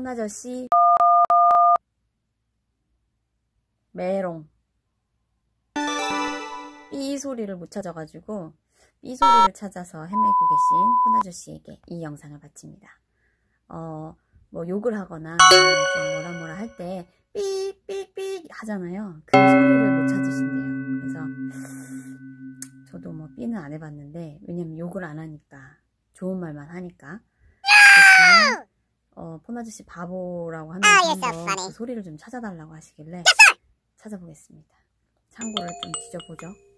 폰 아저씨 메롱 삐 소리를 못 찾아가지고 삐 소리를 찾아서 헤매고 계신 폰 아저씨에게 이 영상을 바칩니다. 어, 뭐 욕을 하거나 좀 뭐라 뭐라 할때 삑삑삑 하잖아요. 그 소리를 못 찾으신대요. 그래서 저도 뭐 삐는 안 해봤는데 왜냐면 욕을 안 하니까 좋은 말만 하니까 그렇지만 어, 폰 아저씨 바보라고 하면서 funny. 그 소리를 좀 찾아달라고 하시길래 찾아보겠습니다. 창고를 좀 뒤져보죠.